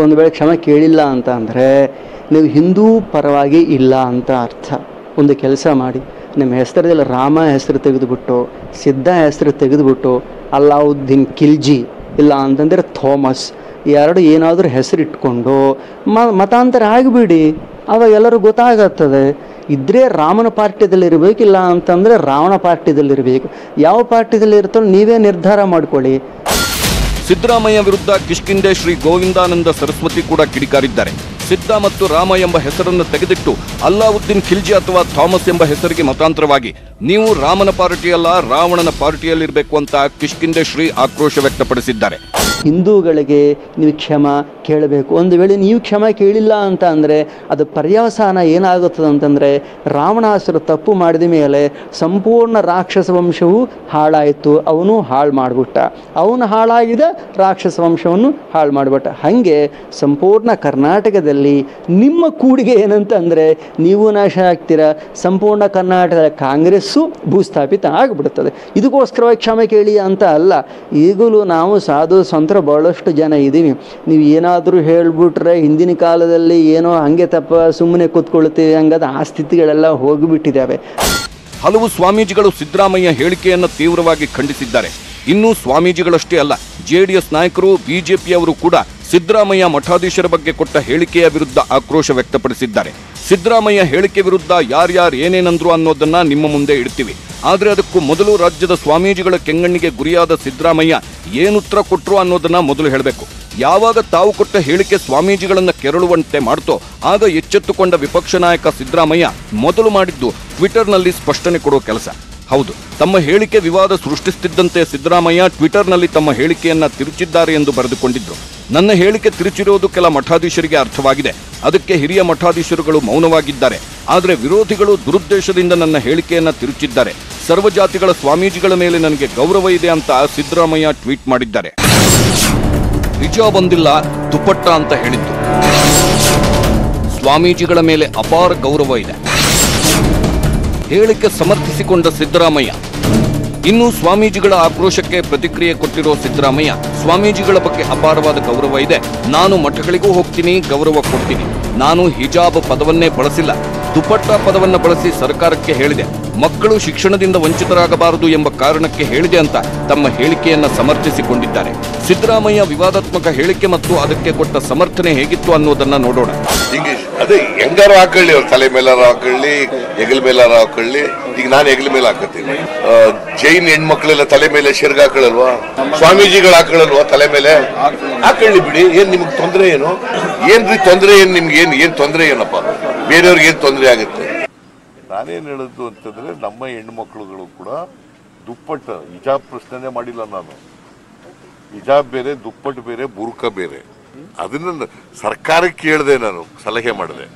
ಒಂದು ವೇಳೆ ಕ್ಷಮ ಕೇಳಿಲ್ಲ ಅಂತ ಅಂದರೆ ನೀವು ಹಿಂದೂ ಪರವಾಗಿ ಇಲ್ಲ ಅಂತ ಅರ್ಥ. ಒಂದು ಕೆಲಸ ಮಾಡಿ. ನಿಮ್ಮ ಹೆಸರದಲ್ಲಿ ರಾಮ ಹೆಸರು ತೆಗೆದುಬಿಟ್ಟು, ಸಿದ್ಧ ಹೆಸರು ತೆಗೆದುಬಿಟ್ಟು, ಅಲ್ಲಾವುದ್ದೀನ್ ಖಿಲ್ಜಿ ಇಲ್ಲ ಅಂತಂದರೆ ಥೋಮಸ್, ಎರಡು ಏನಾದರೂ ಹೆಸರಿಟ್ಕೊಂಡು ಮ ಮತಾಂತರ ಆಗಿಬಿಡಿ. ಅವಾಗ ಎಲ್ಲರೂ ಗೊತ್ತಾಗತ್ತದೆ. ಇದ್ರೆ ರಾಮನ ಪಾರ್ಟಿದಲ್ಲಿ ಇರಬೇಕು ಇಲ್ಲ ಅಂತಂದರೆ ರಾವಣ ಪಾರ್ಟಿದಲ್ಲಿ ಇರಬೇಕು ಯಾವ ಪಾರ್ಟಿದಲ್ಲಿ ಇರ್ತಾರೋ ನೀವೇ ನಿರ್ಧಾರ ಮಾಡ್ಕೊಳ್ಳಿ. ಸಿದ್ದರಾಮಯ್ಯ ವಿರುದ್ಧ ಕಿಷ್ಕಿಂದೆ ಶ್ರೀ ಗೋವಿಂದಾನಂದ ಸರಸ್ವತಿ ಕೂಡ ಕಿಡಿಕಾರಿದ್ದಾರೆ. ಸಿದ್ಧ ಮತ್ತು ರಾಮ ಎಂಬ ಹೆಸರನ್ನು ತೆಗೆದಿಟ್ಟು ಅಲ್ಲಾವುದ್ದೀನ್ ಖಿಲ್ಜಿ ಅಥವಾ ಥಾಮಸ್ ಎಂಬ ಹೆಸರಿಗೆ ಮತಾಂತರವಾಗಿ ನೀವು ರಾಮನ ಪಾರ್ಟಿಯಲ್ಲ ರಾವಣನ ಪಾರ್ಟಿಯಲ್ಲಿರಬೇಕು ಅಂತ ಕಿಷ್ಕಿಂದೆ ಶ್ರೀ ಆಕ್ರೋಶ ವ್ಯಕ್ತಪಡಿಸಿದ್ದಾರೆ. ಹಿಂದೂಗಳಿಗೆ ನೀವು ಕ್ಷಮ ಕೇಳಬೇಕು. ಒಂದು ವೇಳೆ ನೀವು ಕ್ಷಮೆ ಕೇಳಿಲ್ಲ ಅಂತ ಅಂದರೆ ಅದು ಪರ್ಯವಸಾನ ಏನಾಗುತ್ತದೆ ಅಂತಂದರೆ ರಾವಣಾಸುರ ತಪ್ಪು ಮಾಡಿದ ಮೇಲೆ ಸಂಪೂರ್ಣ ರಾಕ್ಷಸ ವಂಶವು ಹಾಳಾಯಿತು. ಅವನು ಹಾಳು ಮಾಡಿಬಿಟ್ಟ. ಅವನು ಹಾಳಾಗಿದ ರಾಕ್ಷಸ ವಂಶವನ್ನು ಹಾಳು ಮಾಡಿಬಿಟ್ಟ. ಹಾಗೆ ಸಂಪೂರ್ಣ ಕರ್ನಾಟಕದಲ್ಲಿ ನಿಮ್ಮ ಕೂಡಿಗೆ ಏನಂತ ಅಂದರೆ ನೀವು ನಾಶ ಆಗ್ತೀರಾ. ಸಂಪೂರ್ಣ ಕರ್ನಾಟಕದ ಕಾಂಗ್ರೆಸ್ಸು ಭೂಸ್ಥಾಪಿತ ಆಗಿಬಿಡುತ್ತದೆ. ಇದಕ್ಕೋಸ್ಕರವಾಗಿ ಕ್ಷಮೆ ಕೇಳಿ ಅಂತ ಅಲ್ಲ. ಈಗಲೂ ನಾವು ಸಾಧು ಸಂತರ ಭಾಳಷ್ಟು ಜನ ಇದ್ದೀವಿ. ನೀವು ಏನಾದರೂ ಹೇಳಿಬಿಟ್ರೆ ಹಿಂದಿನ ಕಾಲದಲ್ಲಿ ಏನೋ ಹಂಗೆ ತಪ್ಪ ಸುಮ್ಮನೆ ಕೂತ್ಕೊಳ್ತೀವಿ ಹಂಗದ ಆ ಸ್ಥಿತಿಗಳೆಲ್ಲ ಹೋಗಿಬಿಟ್ಟಿದ್ದಾವೆ. ಹಲವು ಸ್ವಾಮೀಜಿಗಳು ಸಿದ್ದರಾಮಯ್ಯ ಹೇಳಿಕೆಯನ್ನು ತೀವ್ರವಾಗಿ ಖಂಡಿಸಿದ್ದಾರೆ. ಇನ್ನು ಸ್ವಾಮೀಜಿಗಳಷ್ಟೇ ಅಲ್ಲ, ಜೆಡಿಎಸ್ ನಾಯಕರು, ಬಿಜೆಪಿಯವರು ಕೂಡ ಸಿದ್ದರಾಮಯ್ಯ ಮಠಾಧೀಶರ ಬಗ್ಗೆ ಕೊಟ್ಟ ಹೇಳಿಕೆಯ ವಿರುದ್ಧ ಆಕ್ರೋಶ ವ್ಯಕ್ತಪಡಿಸಿದ್ದಾರೆ. ಸಿದ್ದರಾಮಯ್ಯ ಹೇಳಿಕೆ ವಿರುದ್ಧ ಯಾರ್ಯಾರು ಏನೇನಂದ್ರು ಅನ್ನೋದನ್ನ ನಿಮ್ಮ ಮುಂದೆ ಇಡ್ತೀವಿ. ಆದರೆ ಅದಕ್ಕೂ ಮೊದಲು ರಾಜ್ಯದ ಸ್ವಾಮೀಜಿಗಳ ಕೆಂಗಣ್ಣಿಗೆ ಗುರಿಯಾದ ಸಿದ್ದರಾಮಯ್ಯ ಏನುತ್ತರ ಕೊಟ್ಟರು ಅನ್ನೋದನ್ನ ಮೊದಲು ಹೇಳಬೇಕು. ಯಾವಾಗ ತಾವು ಕೊಟ್ಟ ಹೇಳಿಕೆ ಸ್ವಾಮೀಜಿಗಳನ್ನ ಕೆರಳುವಂತೆ ಮಾಡ್ತೋ, ಆಗ ಎಚ್ಚೆತ್ತುಕೊಂಡ ವಿಪಕ್ಷ ನಾಯಕ ಸಿದ್ದರಾಮಯ್ಯ ಮೊದಲು ಮಾಡಿದ್ದು ಟ್ವಿಟರ್ನಲ್ಲಿ ಸ್ಪಷ್ಟನೆ ಕೊಡೋ ಕೆಲಸ. ಹೌದು. ತಮ್ಮ ಹೇಳಿಕೆ ವಿವಾದ ಸೃಷ್ಟಿಸುತ್ತಿದ್ದಂತೆ ಸಿದ್ದರಾಮಯ್ಯ ಟ್ವಿಟರ್ನಲ್ಲಿ ತಮ್ಮ ಹೇಳಿಕೆಯನ್ನ ತಿರುಚಿದ್ದಾರೆ ಎಂದು ಬರೆದುಕೊಂಡಿದ್ದರು ನನ್ನ ಹೇಳಿಕೆ ತಿರುಚಿರುವುದು ಕೆಲ ಮಠಾಧೀಶರಿಗೆ ಅರ್ಥವಾಗಿದೆ. ಅದಕ್ಕೆ ಹಿರಿಯ ಮಠಾಧೀಶರುಗಳು ಮೌನವಾಗಿದ್ದಾರೆ. ಆದರೆ ವಿರೋಧಿಗಳು ದುರುದ್ದೇಶದಿಂದ ನನ್ನ ಹೇಳಿಕೆಯನ್ನ ತಿರುಚಿದ್ದಾರೆ. ಸರ್ವಜಾತಿಗಳ ಸ್ವಾಮೀಜಿಗಳ ಮೇಲೆ ನನಗೆ ಗೌರವ ಇದೆ ಅಂತ ಸಿದ್ದರಾಮಯ್ಯ ಟ್ವೀಟ್ ಮಾಡಿದ್ದಾರೆ. ನಿಜ ಬಂದಿಲ್ಲ, ದುಪ್ಪಟ್ಟ ಅಂತ ಹೇಳಿದ್ದು ಸ್ವಾಮೀಜಿಗಳ ಮೇಲೆ ಅಪಾರ ಗೌರವ ಇದೆ. ಹೇಳಿಕೆ ಸಮರ್ಥಿಸಿಕೊಂಡ ಸಿದ್ದರಾಮಯ್ಯ. ಇನ್ನು ಸ್ವಾಮೀಜಿಗಳ ಆಕ್ರೋಶಕ್ಕೆ ಪ್ರತಿಕ್ರಿಯೆ ಕೊಟ್ಟಿರೋ ಸಿದ್ದರಾಮಯ್ಯ, ಸ್ವಾಮೀಜಿಗಳ ಬಗ್ಗೆ ಅಪಾರವಾದ ಗೌರವ ಇದೆ. ನಾನು ಮಠಗಳಿಗೂ ಹೋಗ್ತೀನಿ, ಗೌರವ ಕೊಡ್ತೀನಿ. ನಾನು ಹಿಜಾಬ್ ಪದವನ್ನೇ ಬಳಸಿಲ್ಲ. ದುಪಟ್ಟ ಪದವನ್ನ ಬಳಸಿ ಸರ್ಕಾರಕ್ಕೆ ಹೇಳಿದೆ. ಮಕ್ಕಳು ಶಿಕ್ಷಣದಿಂದ ವಂಚಿತರಾಗಬಾರದು ಎಂಬ ಕಾರಣಕ್ಕೆ ಹೇಳಿದೆ ಅಂತ ತಮ್ಮ ಹೇಳಿಕೆಯನ್ನ ಸಮರ್ಥಿಸಿಕೊಂಡಿದ್ದಾರೆ. ಸಿದ್ದರಾಮಯ್ಯ ವಿವಾದಾತ್ಮಕ ಹೇಳಿಕೆ ಮತ್ತು ಅದಕ್ಕೆ ಕೊಟ್ಟ ಸಮರ್ಥನೆ ಹೇಗಿತ್ತು ಅನ್ನೋದನ್ನ ನೋಡೋಣ. ಅದೇ ಹೆಂಗಾರ ಹಾಕೊಳ್ಳಿ, ಅವ್ರ ತಲೆ ಮೇಲಾರ ಹಾಕೊಳ್ಳಿ, ಹೆಗಲ ಮೇಲಾರ ಹಾಕೊಳ್ಳಿ, ಈಗ ನಾನು ಹೆಗಲ ಮೇಲೆ ಹಾಕತ್ತೀನಿ. ಜೈನ್ ಹೆಣ್ಮಕ್ಳೆಲ್ಲ ತಲೆ ಮೇಲೆ ಶಿರ್ಗ ಹಾಕೊಳ್ಳಲ್ವಾ? ಸ್ವಾಮೀಜಿಗಳು ಹಾಕೊಳ್ಳಲ್ವಾ ತಲೆ ಮೇಲೆ? ಹಾಕೊಳ್ಳಿ ಬಿಡಿ, ಏನ್ ನಿಮ್ಗೆ ತೊಂದರೆ ಏನು? ಏನ್ರಿ ತೊಂದರೆ, ಏನ್ ನಿಮ್ಗೆ ಏನ್ ಏನ್ ತೊಂದರೆ ಏನಪ್ಪ? ಬೇರೆಯವ್ರಿಗೆ ಏನ್ ತೊಂದರೆ? ಆಗುತ್ತೆ. ನಾನೇನು ಹೇಳೋದು ಅಂತಂದ್ರೆ ನಮ್ಮ ಹೆಣ್ಮಕ್ಳುಗಳು ಕೂಡ ದುಪ್ಪಟ್ಟ ಹಿಜಾಬ್ ಪ್ರಶ್ನೆ ಮಾಡಿಲ್ಲ ನಾನು. ಹಿಜಾಬ್ ಬೇರೆ ದುಪ್ಪಟ್ಟು ಬೇರೆ ಬುರ್ಕ ಬೇರೆ. ಅದನ್ನ ಸರ್ಕಾರಕ್ಕೆ ಕೇಳಿದೆ ನಾನು ಸಲಹೆ ಮಾಡಿದೆ.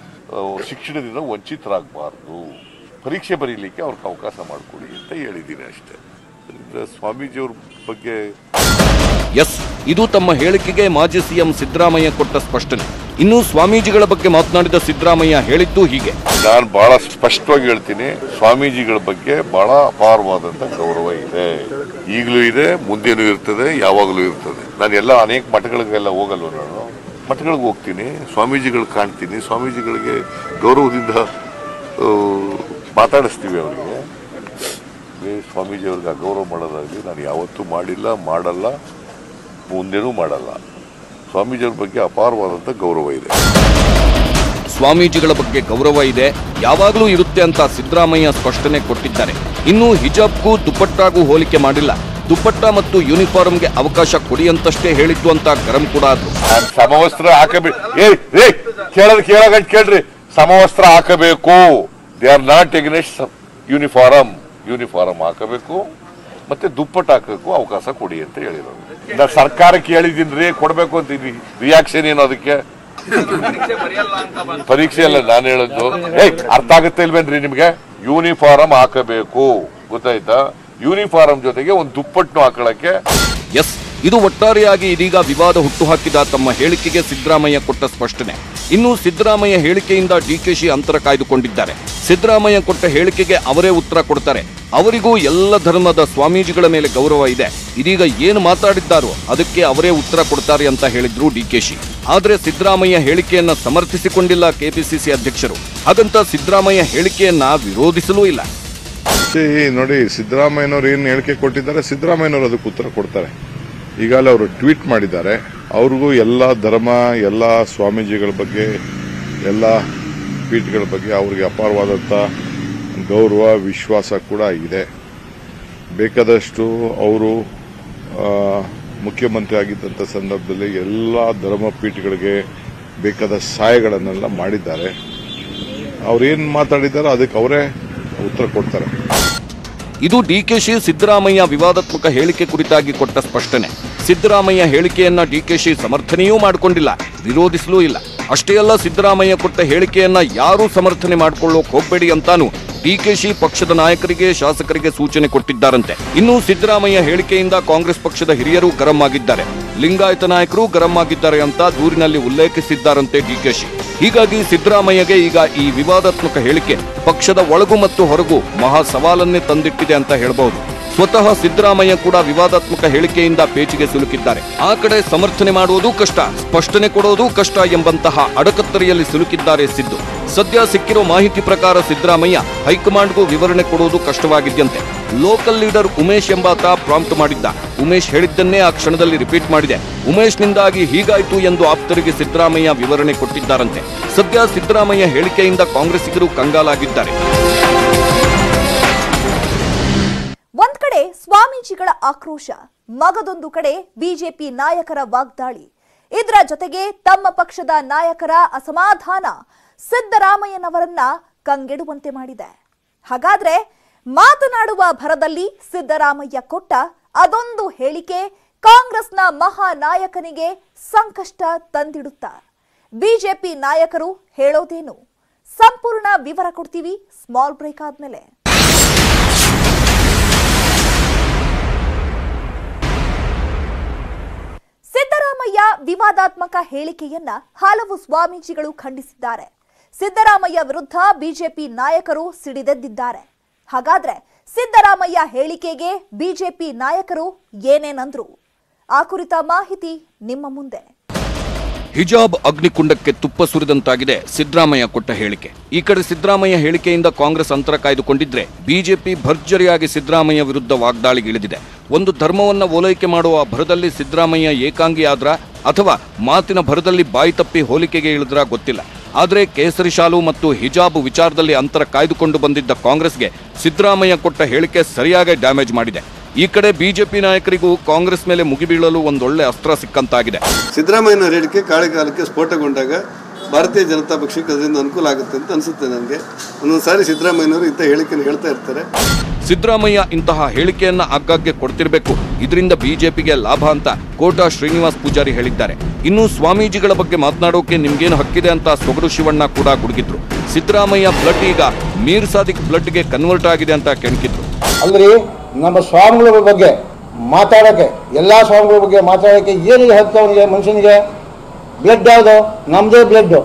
ಶಿಕ್ಷಣದಿಂದ ವಂಚಿತರಾಗಬಾರ್ದು. ಪರೀಕ್ಷೆ ಬರೀಲಿಕ್ಕೆ ಅವ್ರಿಗೆ ಅವಕಾಶ ಮಾಡಿಕೊಡಿ ಅಂತ ಹೇಳಿದ್ದೀನಿ ಅಷ್ಟೇ. ಸ್ವಾಮೀಜಿಯವ್ರ ಬಗ್ಗೆ ಎಸ್ ಇದು ತಮ್ಮ ಹೇಳಿಕೆಗೆ ಮಾಜಿ ಸಿಎಂ ಸಿದ್ದರಾಮಯ್ಯ ಕೊಟ್ಟ ಸ್ಪಷ್ಟನೆ. ಇನ್ನು ಸ್ವಾಮೀಜಿಗಳ ಬಗ್ಗೆ ಮಾತನಾಡಿದ ಸಿದ್ದರಾಮಯ್ಯ ಹೇಳಿದ್ದು ಹೀಗೆ. ನಾನು ಬಹಳ ಸ್ಪಷ್ಟವಾಗಿ ಹೇಳ್ತೀನಿ, ಸ್ವಾಮೀಜಿಗಳ ಬಗ್ಗೆ ಬಹಳ ಅಪಾರವಾದಂತ ಗೌರವ ಇದೆ. ಈಗಲೂ ಇದೆ, ಮುಂದೆನೂ ಇರ್ತದೆ, ಯಾವಾಗಲೂ ಇರ್ತದೆ. ನಾನು ಎಲ್ಲ ಅನೇಕ ಮಠಗಳಿಗೆಲ್ಲ ಹೋಗಲ್ವ ನಾನು? ಮಠಗಳಿಗೆ ಹೋಗ್ತೀನಿ, ಸ್ವಾಮೀಜಿಗಳು ಕಾಣ್ತೀನಿ, ಸ್ವಾಮೀಜಿಗಳಿಗೆ ಗೌರವದಿಂದ ಮಾತಾಡಿಸ್ತೀವಿ ಅವರಿಗೆ. ಸ್ವಾಮೀಜಿ ಅವ್ರಿಗೆ ಅಗೌರವ ಮಾಡೋದಾಗಲಿ ನಾನು ಯಾವತ್ತೂ ಮಾಡಿಲ್ಲ, ಮಾಡಲ್ಲ, ಮುಂದೆನೂ ಮಾಡಲ್ಲ. ಸ್ವಾಮೀಜಿಯವ್ರ ಬಗ್ಗೆ ಅಪಾರವಾದಂಥ ಗೌರವ ಇದೆ. ಸ್ವಾಮೀಜಿಗಳ ಬಗ್ಗೆ ಗೌರವ ಇದೆ ಯಾವಾಗಲೂ ಇರುತ್ತೆ ಅಂತ ಸಿದ್ದರಾಮಯ್ಯ ಸ್ಪಷ್ಟನೆ ಕೊಟ್ಟಿದ್ದಾರೆ. ಇನ್ನು ಹಿಜಾಬ್ಗೂ ದುಪ್ಪಟ್ಟಾಗೂ ಹೋಲಿಕೆ ಮಾಡಿಲ್ಲ. ದುಪ್ಪಟ್ಟ ಮತ್ತು ಯೂನಿಫಾರ್ಮ್ಗೆ ಅವಕಾಶ ಕೊಡಿ ಅಂತಷ್ಟೇ ಹೇಳಿದ್ದು ಅಂತ ಗರಂ ಕೂಡ ಆದ್ರು. ಸಮವಸ್ತ್ರ ಹಾಕಬೇಕು ಏ ರೇ ಕೇಳದ್ ಕೇಳಗಂಟ್ ಕೇಳ್ರಿ. ಸಮವಸ್ತ್ರ ಹಾಕಬೇಕು. They are not against uniform uniform ಹಾಕಬೇಕು. ಮತ್ತೆ ದುಪ್ಪಟ್ಟು ಹಾಕೋಕ್ಕೂ ಅವಕಾಶ ಕೊಡಿ ಅಂತ ಹೇಳಿರೋದು. ಸರ್ಕಾರ ರೀ ಕೊಡ್ಬೇಕು ಅಂತ ರಿಯಾಕ್ಷನ್ ಏನು ಅದಕ್ಕೆ? ಪರೀಕ್ಷೆ ಅಲ್ಲ, ನಾನು ಹೇಳೋದು. ಏ ಅರ್ಥ ಆಗುತ್ತೆ ಇಲ್ವೇನ್ರಿ ನಿಮ್ಗೆ? ಯೂನಿಫಾರ್ಮ್ ಹಾಕಬೇಕು. ಗೊತ್ತಾಯ್ತಾ? ಯೂನಿಫಾರಂ ಜೊತೆಗೆ ಒಂದು ದುಪ್ಪಟ್ಟು ಹಾಕೊಳ್ಳಕ್ಕೆ. ಎಸ್, ಇದು ಒಟ್ಟಾರೆಯಾಗಿ ಇದೀಗ ವಿವಾದ ಹುಟ್ಟುಹಾಕಿದ ತಮ್ಮ ಹೇಳಿಕೆಗೆ ಸಿದ್ದರಾಮಯ್ಯ ಕೊಟ್ಟ ಸ್ಪಷ್ಟನೆ. ಇನ್ನು ಸಿದ್ದರಾಮಯ್ಯ ಹೇಳಿಕೆಯಿಂದ ಡಿಕೆಶಿ ಅಂತರ ಕಾಯ್ದುಕೊಂಡಿದ್ದಾರೆ. ಸಿದ್ದರಾಮಯ್ಯ ಕೊಟ್ಟ ಹೇಳಿಕೆಗೆ ಅವರೇ ಉತ್ತರ ಕೊಡ್ತಾರೆ. ಅವರಿಗೂ ಎಲ್ಲ ಧರ್ಮದ ಸ್ವಾಮೀಜಿಗಳ ಮೇಲೆ ಗೌರವ ಇದೆ. ಇದೀಗ ಏನು ಮಾತಾಡಿದ್ದಾರೋ ಅದಕ್ಕೆ ಅವರೇ ಉತ್ತರ ಕೊಡ್ತಾರೆ ಅಂತ ಹೇಳಿದ್ರು ಡಿಕೆಶಿ ಆದರೆ ಸಿದ್ದರಾಮಯ್ಯ ಹೇಳಿಕೆಯನ್ನ ಸಮರ್ಥಿಸಿಕೊಂಡಿಲ್ಲ ಕೆಪಿಸಿಸಿ ಅಧ್ಯಕ್ಷರು. ಹಾಗಂತ ಸಿದ್ದರಾಮಯ್ಯ ಹೇಳಿಕೆಯನ್ನ ವಿರೋಧಿಸಲೂ ಇಲ್ಲ. ನೋಡಿ ಸಿದ್ದರಾಮಯ್ಯನವ್ರು ಏನು ಹೇಳಿಕೆ ಕೊಟ್ಟಿದ್ದಾರೆ, ಸಿದ್ದರಾಮಯ್ಯನವರು ಅದಕ್ಕೆ ಉತ್ತರ ಕೊಡ್ತಾರೆ. ಈಗಾಗಲೇ ಅವರು ಟ್ವೀಟ್ ಮಾಡಿದ್ದಾರೆ, ಅವ್ರಿಗೂ ಎಲ್ಲ ಧರ್ಮ, ಎಲ್ಲ ಸ್ವಾಮೀಜಿಗಳ ಬಗ್ಗೆ, ಎಲ್ಲ ಪೀಠಗಳ ಬಗ್ಗೆ ಅವ್ರಿಗೆ ಅಪಾರವಾದಂಥ ಗೌರವ, ವಿಶ್ವಾಸ ಕೂಡ ಇದೆ. ಬೇಕಾದಷ್ಟು ಅವರು ಮುಖ್ಯಮಂತ್ರಿ ಆಗಿದ್ದಂಥ ಸಂದರ್ಭದಲ್ಲಿ ಎಲ್ಲ ಧರ್ಮ ಪೀಠಗಳಿಗೆ ಬೇಕಾದ ಸಹಾಯಗಳನ್ನೆಲ್ಲ ಮಾಡಿದ್ದಾರೆ. ಅವ್ರೇನು ಮಾತಾಡಿದ್ದಾರೋ ಅದಕ್ಕೆ ಅವರೇ ಉತ್ತರ ಕೊಡ್ತಾರೆ. ಇದು ಡಿಕೆಶಿ ಸಿದ್ದರಾಮಯ್ಯ ವಿವಾದಾತ್ಮಕ ಹೇಳಿಕೆ ಕುರಿತಾಗಿ ಕೊಟ್ಟ ಸ್ಪಷ್ಟನೆ. ಸಿದ್ದರಾಮಯ್ಯ ಹೇಳಿಕೆಯನ್ನ ಡಿಕೆಶಿ ಸಮರ್ಥನೆಯೂ ಮಾಡಿಕೊಂಡಿಲ್ಲ, ವಿರೋಧಿಸಲೂ ಇಲ್ಲ. ಅಷ್ಟೇ ಅಲ್ಲ, ಸಿದ್ದರಾಮಯ್ಯ ಕೊಟ್ಟ ಹೇಳಿಕೆಯನ್ನ ಯಾರೂ ಸಮರ್ಥನೆ ಮಾಡಿಕೊಳ್ಳೋಕೆ ಹೋಗ್ಬೇಡಿ ಅಂತಾನು ಡಿಕೆಶಿ ಪಕ್ಷದ ನಾಯಕರಿಗೆ ಶಾಸಕರಿಗೆ ಸೂಚನೆ ಕೊಟ್ಟಿದ್ದಾರಂತೆ. ಇನ್ನು ಸಿದ್ದರಾಮಯ್ಯ ಹೇಳಿಕೆಯಿಂದ ಕಾಂಗ್ರೆಸ್ ಪಕ್ಷದ ಹಿರಿಯರು ಗರಂ ಆಗಿದ್ದಾರೆ. ಲಿಂಗಾಯತ ನಾಯಕರು ಗರಂ ಆಗಿದ್ದಾರೆ ಅಂತ ದೂರಿನಲ್ಲಿ ಉಲ್ಲೇಖಿಸಿದ್ದಾರಂತೆ ಡಿಕೆಶಿ. ಹೀಗಾಗಿ ಸಿದ್ದರಾಮಯ್ಯಗೆ ಈಗ ಈ ವಿವಾದಾತ್ಮಕ ಹೇಳಿಕೆ, ಪಕ್ಷದ ಒಳಗು ಮತ್ತು ಹೊರಗು ಮಹಾ ಸವಾಲನ್ನೇ ತಂದಿಟ್ಟಿದೆ ಅಂತ ಹೇಳಬಹುದು. ಸ್ವತಃ ಸಿದ್ದರಾಮಯ್ಯ ಕೂಡ ವಿವಾದಾತ್ಮಕ ಹೇಳಿಕೆಯಿಂದ ಪೇಚಿಗೆ ಸಿಲುಕಿದ್ದಾರೆ. ಆ ಕಡೆ ಸಮರ್ಥನೆ ಮಾಡುವುದು ಕಷ್ಟ, ಸ್ಪಷ್ಟನೆ ಕೊಡುವುದು ಕಷ್ಟ ಎಂಬಂತಹ ಅಡಕತ್ತರಿಯಲ್ಲಿ ಸಿಲುಕಿದ್ದಾರೆ ಸಿದ್ದು. ಸದ್ಯ ಸಿಕ್ಕಿರೋ ಮಾಹಿತಿ ಪ್ರಕಾರ ಸಿದ್ದರಾಮಯ್ಯ ಹೈಕಮಾಂಡ್ಗೂ ವಿವರಣೆ ಕೊಡುವುದು ಕಷ್ಟವಾಗಿದ್ದಂತೆ ಲೋಕಲ್ ಲೀಡರ್ ಉಮೇಶ್ ಎಂಬಾತ ಪ್ರಾಂಪ್ಟ್ ಮಾಡಿದ್ದ. ಉಮೇಶ್ ಹೇಳಿದ್ದನ್ನೇ ಆ ಕ್ಷಣದಲ್ಲಿ ರಿಪೀಟ್ ಮಾಡಿದೆ. ಉಮೇಶ್ನಿಂದಾಗಿ ಹೀಗಾಯಿತು ಎಂದು ಆಪ್ತರಿಗೆ ಸಿದ್ದರಾಮಯ್ಯ ವಿವರಣೆ ಕೊಟ್ಟಿದ್ದಾರಂತೆ. ಸದ್ಯ ಸಿದ್ದರಾಮಯ್ಯ ಹೇಳಿಕೆಯಿಂದ ಕಾಂಗ್ರೆಸ್ಸಿಗರು ಕಂಗಾಲಾಗಿದ್ದಾರೆ. ಸ್ವಾಮೀಜಿಗಳ ಆಕ್ರೋಶ. ಮಗದೊಂದು ಕಡೆ ಬಿಜೆಪಿ ನಾಯಕರ ವಾಗ್ದಾಳಿ. ಇದರ ಜೊತೆಗೆ ತಮ್ಮ ಪಕ್ಷದ ನಾಯಕರ ಅಸಮಾಧಾನ ಸಿದ್ದರಾಮಯ್ಯನವರನ್ನ ಕಂಗೆಡುವಂತೆ ಮಾಡಿದೆ. ಹಾಗಾದ್ರೆ ಮಾತನಾಡುವ ಭರದಲ್ಲಿ ಸಿದ್ದರಾಮಯ್ಯ ಕೊಟ್ಟ ಅದೊಂದು ಹೇಳಿಕೆ ಕಾಂಗ್ರೆಸ್ನ ಮಹಾನಾಯಕನಿಗೆ ಸಂಕಷ್ಟ ತಂದಿಡುತ್ತಾ. ಬಿಜೆಪಿ ನಾಯಕರು ಹೇಳೋದೇನು? ಸಂಪೂರ್ಣ ವಿವರ ಕೊಡ್ತೀವಿ ಸ್ಮಾಲ್ ಬ್ರೇಕ್ ಆದ್ಮೇಲೆ. ಸಿದ್ದರಾಮಯ್ಯ ವಿವಾದಾತ್ಮಕ ಹೇಳಿಕೆಯನ್ನ ಹಲವು ಸ್ವಾಮೀಜಿಗಳು ಖಂಡಿಸಿದ್ದಾರೆ. ಸಿದ್ದರಾಮಯ್ಯ ವಿರುದ್ಧ ಬಿಜೆಪಿ ನಾಯಕರು ಸಿಡಿದೆದ್ದಿದ್ದಾರೆ. ಹಾಗಾದ್ರೆ ಸಿದ್ದರಾಮಯ್ಯ ಹೇಳಿಕೆಗೆ ಬಿಜೆಪಿ ನಾಯಕರು ಏನೇನಂದ್ರು? ಆ ಕುರಿತ ಮಾಹಿತಿ ನಿಮ್ಮ ಮುಂದೆ. ಹಿಜಾಬ್ ಅಗ್ನಿಕುಂಡಕ್ಕೆ ತುಪ್ಪ ಸುರಿದಂತಾಗಿದೆ ಸಿದ್ದರಾಮಯ್ಯ ಕೊಟ್ಟ ಹೇಳಿಕೆ. ಈ ಕಡೆ ಸಿದ್ದರಾಮಯ್ಯ ಹೇಳಿಕೆಯಿಂದ ಕಾಂಗ್ರೆಸ್ ಅಂತರ ಕಾಯ್ದುಕೊಂಡಿದ್ರೆ ಬಿಜೆಪಿ ಭರ್ಜರಿಯಾಗಿ ಸಿದ್ದರಾಮಯ್ಯ ವಿರುದ್ಧ ವಾಗ್ದಾಳಿಗಿಳಿದಿದೆ. ಒಂದು ಧರ್ಮವನ್ನ ಓಲೈಕೆ ಮಾಡುವ ಭರದಲ್ಲಿ ಸಿದ್ದರಾಮಯ್ಯ ಏಕಾಂಗಿ ಆದ್ರ ಅಥವಾ ಮಾತಿನ ಭರದಲ್ಲಿ ಬಾಯಿ ತಪ್ಪಿ ಹೋಲಿಕೆಗೆ ಇಳಿದ್ರ ಗೊತ್ತಿಲ್ಲ. ಆದರೆ ಕೇಸರಿ ಶಾಲು ಮತ್ತು ಹಿಜಾಬ್ ವಿಚಾರದಲ್ಲಿ ಅಂತರ ಕಾಯ್ದುಕೊಂಡು ಬಂದಿದ್ದ ಕಾಂಗ್ರೆಸ್ಗೆ ಸಿದ್ದರಾಮಯ್ಯ ಕೊಟ್ಟ ಹೇಳಿಕೆ ಸರಿಯಾಗಿ ಡ್ಯಾಮೇಜ್ ಮಾಡಿದೆ. ಈ ಕಡೆ ಬಿಜೆಪಿ ನಾಯಕರಿಗೂ ಕಾಂಗ್ರೆಸ್ ಮೇಲೆ ಮುಗಿಬೀಳಲು ಒಂದೊಳ್ಳೆ ಅಸ್ತ್ರ ಸಿಕ್ಕಂತಾಗಿದೆ. ಸಿದ್ದರಾಮಯ್ಯನವರ ಹೇಳಿಕೆ ಕಾಲಕಾಲಕ್ಕೆ ಸ್ಫೋಟಗೊಂಡಾಗ ಭಾರತೀಯ ಜನತಾ ಪಕ್ಷಕ್ಕೆ ಅದರಿಂದ ಅನುಕೂಲ ಆಗುತ್ತೆ ಅಂತ ಅನಿಸುತ್ತೆ ನನಗೆ. ಒಂದೊಂದು ಸಾರಿ ಸಿದ್ದರಾಮಯ್ಯನವರು ಇಂಥ ಹೇಳಿಕೆಯನ್ನು ಹೇಳ್ತಾ ಇರ್ತಾರೆ. ಸಿದ್ದರಾಮಯ್ಯ ಇಂತಹ ಹೇಳಿಕೆಯನ್ನ ಆಗಾಗ್ಗೆ ಕೊಡ್ತಿರಬೇಕು. ಇದರಿಂದ ಬಿಜೆಪಿಗೆ ಲಾಭ ಅಂತ ಕೋಟಾ ಶ್ರೀನಿವಾಸ್ ಪೂಜಾರಿ ಹೇಳಿದ್ದಾರೆ. ಇನ್ನು ಸ್ವಾಮೀಜಿಗಳ ಬಗ್ಗೆ ಮಾತನಾಡೋಕೆ ನಿಮ್ಗೇನು ಹಕ್ಕಿದೆ ಅಂತ ಸೊಗಡು ಶಿವಣ್ಣ ಕೂಡ ಗುಡುಗಿದ್ರು. ಸಿದ್ದರಾಮಯ್ಯ ಬ್ಲಡ್ ಈಗ ಮೀರ್ ಸಾದಿಕ್ ಬ್ಲಡ್ಗೆ ಕನ್ವರ್ಟ್ ಆಗಿದೆ ಅಂತ ಕೆಣಕಿದ್ರು. ಅಲ್ರಿ ನಮ್ಮ ಸ್ವಾಮಿಗಳ ಬಗ್ಗೆ ಮಾತಾಡೋಕ್ಕೆ ಎಲ್ಲ ಸ್ವಾಮಿಗಳ ಬಗ್ಗೆ ಮಾತಾಡೋಕ್ಕೆ ಏನಿದೆ ಹಕ್ಕು ಮನುಷ್ಯನಿಗೆ? ಬ್ಲಡ್ ಯಾವುದು? ನಮ್ಮದೇ ಬ್ಲಡ್ಡು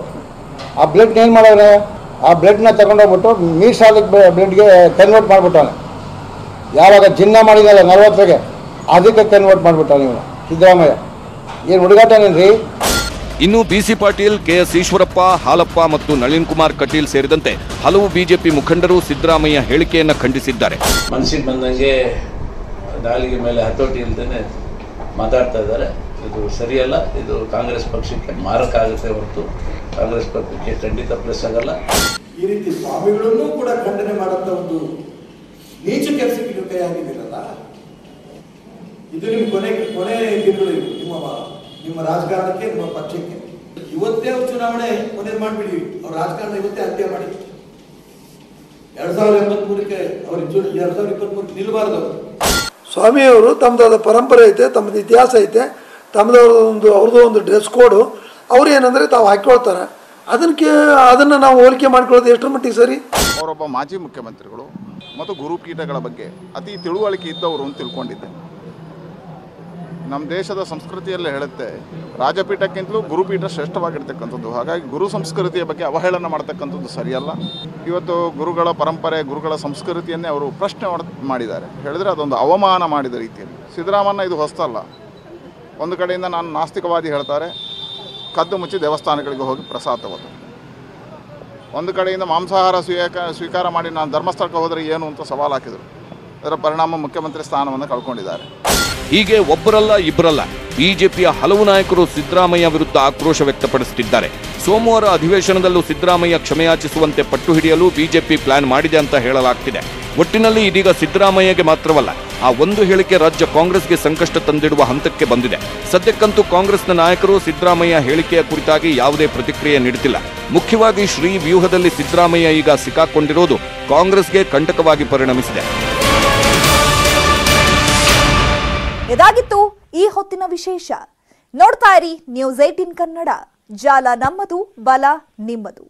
ಆ ಬ್ಲಡ್ನ ಏನು ಮಾಡೋರೆ ಆ ಬ್ಲಡ್ನ ತಗೊಂಡೋಗ್ಬಿಟ್ಟು ಮೀರ್ ಸಾಲಿಕ್ ಬ್ಲಡ್ಗೆ ಕನ್ವರ್ಟ್ ಮಾಡಿಬಿಟ್ಟವನೆ ಯಾವಾಗ ಜಿನ್ನ ಮಾಡಿದಲ್ಲ ನಲ್ವತ್ತರಿಗೆ, ಅದಕ್ಕೆ ಕನ್ವರ್ಟ್ ಮಾಡಿಬಿಟ್ಟವನು ಇವನು. ಸಿದ್ದರಾಮಯ್ಯ, ಏನು ಹುಡುಗಾಟನೇನ್ರಿ ಇನ್ನು ಬಿಸಿ ಪಾಟೀಲ್ ಕೆಎಸ್ ಈಶ್ವರಪ್ಪ ಹಾಲಪ್ಪ ಮತ್ತು ನಳಿನ್ ಕುಮಾರ್ ಕಟೀಲ್ ಸೇರಿದಂತೆ ಹಲವು ಬಿಜೆಪಿ ಮುಖಂಡರು ಸಿದ್ದರಾಮಯ್ಯ ಹೇಳಿಕೆಯನ್ನು ಖಂಡಿಸಿದ್ದಾರೆ. ಮನಸ್ಸಿಗೆ ಬಂದಂಗೆ ದಾಳಿಗೆ ಮೇಲೆ ಹತೋಟಿ ಇಲ್ಲದೇ ಮಾತಾಡ್ತಾ ಇದ್ದಾರೆ. ಇದು ಸರಿಯಲ್ಲ ಇದು ಕಾಂಗ್ರೆಸ್ ಪಕ್ಷಕ್ಕೆ ಮಾರಕ ಆಗುತ್ತೆ ಹೊರತು ಕಾಂಗ್ರೆಸ್ ಪಕ್ಷಕ್ಕೆ ಖಂಡಿತ ಪ್ಲಸ್ ಆಗಲ್ಲ. ಈ ರೀತಿ ಸ್ವಾಮಿಗಳನ್ನು ಕೂಡ ಖಂಡನೆ ಮಾಡುವಂತ ಒಂದು ನೀಚ ಕೆಲಸಕ್ಕೆ ಕೈ ಇದು ನಿಮ್ಮ ಕೊನೆ ಕೊನೆ ನಿಮ್ಮ ನಿಮ್ಮ ರಾಜಕಾರಣಕ್ಕೆ ನಿಮ್ಮ ಪಕ್ಷಕ್ಕೆ. ಇವತ್ತೇ ಚುನಾವಣೆ ಕೊನೆ ಮಾಡಿಬಿಡಿ. ಅವ್ರ ರಾಜಕಾರಣ ಇವತ್ತೇ ಅಂತ್ಯ ಮಾಡಿ. ಎರಡ್ ಸಾವಿರದ ಎಂಬತ್ ಮೂರಕ್ಕೆ ಅವ್ರ ಎರಡ್ ಸಾವಿರದ ಇಪ್ಪತ್ತ್ ಮೂರಕ್ಕೆ ನಿಲ್ಬಾರ್ದು ಅವರು. ಸ್ವಾಮಿಯವರು ತಮ್ಮದಾದ ಪರಂಪರೆ ಐತೆ ತಮ್ಮದು ಇತಿಹಾಸ ಐತೆ ತಮ್ಮದವ್ರದ್ದು ಒಂದು ಅವ್ರದ್ದು ಒಂದು ಡ್ರೆಸ್ ಕೋಡು. ಅವ್ರು ಏನಂದರೆ ತಾವು ಹಾಕ್ಕೊಳ್ತಾರೆ. ಅದಕ್ಕೆ ಅದನ್ನು ನಾವು ಹೋಲಿಕೆ ಮಾಡ್ಕೊಳ್ಳೋದು ಎಷ್ಟರ ಮಟ್ಟಿಗೆ ಸರಿ? ಅವರೊಬ್ಬ ಮಾಜಿ ಮುಖ್ಯಮಂತ್ರಿಗಳು ಮತ್ತು ಗುರುಪೀಠಗಳ ಬಗ್ಗೆ ಅತಿ ತಿಳುವಳಿಕೆ ಇದ್ದವರು ಅಂತ ತಿಳ್ಕೊಂಡಿದ್ದೆ. ನಮ್ಮ ದೇಶದ ಸಂಸ್ಕೃತಿಯಲ್ಲೇ ಹೇಳುತ್ತೆ, ರಾಜಪೀಠಕ್ಕಿಂತಲೂ ಗುರುಪೀಠ ಶ್ರೇಷ್ಠವಾಗಿರ್ತಕ್ಕಂಥದ್ದು. ಹಾಗಾಗಿ ಗುರು ಸಂಸ್ಕೃತಿಯ ಬಗ್ಗೆ ಅವಹೇಳನ ಮಾಡ್ತಕ್ಕಂಥದ್ದು ಸರಿಯಲ್ಲ. ಇವತ್ತು ಗುರುಗಳ ಪರಂಪರೆ, ಗುರುಗಳ ಸಂಸ್ಕೃತಿಯನ್ನೇ ಅವರು ಪ್ರಶ್ನೆ ಮಾಡ್- ಮಾಡಿದ್ದಾರೆ. ಹೇಳಿದ್ರೆ ಅದೊಂದು ಅವಮಾನ ಮಾಡಿದ ರೀತಿಯಲ್ಲಿ. ಸಿದ್ದರಾಮಯ್ಯ ಇದು ಹೊಸ್ತಲ್ಲ. ಒಂದು ಕಡೆಯಿಂದ ನಾನು ನಾಸ್ತಿಕವಾದಿ ಹೇಳ್ತಾರೆ, ಕದ್ದು ಮುಚ್ಚಿ ದೇವಸ್ಥಾನಗಳಿಗೆ ಹೋಗಿ ಪ್ರಸಾದ ತಗೋತಾರೆ ಒಂದು ಕಡೆಯಿಂದ ಮಾಂಸಾಹಾರ ಸ್ವೀಕ ಸ್ವೀಕಾರ ಮಾಡಿ ನಾನು ಧರ್ಮಸ್ಥಳಕ್ಕೆ ಹೋದರೆ ಏನು ಅಂತ ಸವಾಲು ಹಾಕಿದರು. ಅದರ ಪರಿಣಾಮ ಮುಖ್ಯಮಂತ್ರಿ ಸ್ಥಾನವನ್ನು ಕಳ್ಕೊಂಡಿದ್ದಾರೆ. ಹೀಗೆ ಒಬ್ಬರಲ್ಲ ಇಬ್ಬರಲ್ಲ ಬಿಜೆಪಿಯ ಹಲವು ನಾಯಕರು ಸಿದ್ದರಾಮಯ್ಯ ವಿರುದ್ಧ ಆಕ್ರೋಶ ವ್ಯಕ್ತಪಡಿಸುತ್ತಿದ್ದಾರೆ. ಸೋಮವಾರ ಅಧಿವೇಶನದಲ್ಲೂ ಸಿದ್ದರಾಮಯ್ಯ ಕ್ಷಮೆಯಾಚಿಸುವಂತೆ ಪಟ್ಟು ಹಿಡಿಯಲು ಬಿಜೆಪಿ ಪ್ಲಾನ್ ಮಾಡಿದೆ ಅಂತ ಹೇಳಲಾಗ್ತಿದೆ. ಒಟ್ಟಿನಲ್ಲಿ ಇದೀಗ ಸಿದ್ದರಾಮಯ್ಯಗೆ ಮಾತ್ರವಲ್ಲ, ಆ ಒಂದು ಹೇಳಿಕೆ ರಾಜ್ಯ ಕಾಂಗ್ರೆಸ್ಗೆ ಸಂಕಷ್ಟ ತಂದಿಡುವ ಹಂತಕ್ಕೆ ಬಂದಿದೆ. ಸದ್ಯಕ್ಕಂತೂ ಕಾಂಗ್ರೆಸ್ನ ನಾಯಕರು ಸಿದ್ದರಾಮಯ್ಯ ಹೇಳಿಕೆಯ ಕುರಿತಾಗಿ ಯಾವುದೇ ಪ್ರತಿಕ್ರಿಯೆ ನೀಡುತ್ತಿಲ್ಲ. ಮುಖ್ಯವಾಗಿ ಶ್ರೀ ವ್ಯೂಹದಲ್ಲಿ ಸಿದ್ದರಾಮಯ್ಯ ಈಗ ಸಿಕ್ಕಾಕೊಂಡಿರೋದು ಕಾಂಗ್ರೆಸ್ಗೆ ಕಂಟಕವಾಗಿ ಪರಿಣಮಿಸಿದೆ. ಇದಾಗಿತ್ತು ಈ ಹೊತ್ತಿನ ವಿಶೇಷ. ನೋಡ್ತಾ ಇರಿ ನ್ಯೂಸ್ ಏಟಿನ್ ಕನ್ನಡ. ಜಾಲ ನಮ್ಮದು ಬಲ ನಿಮ್ಮದು.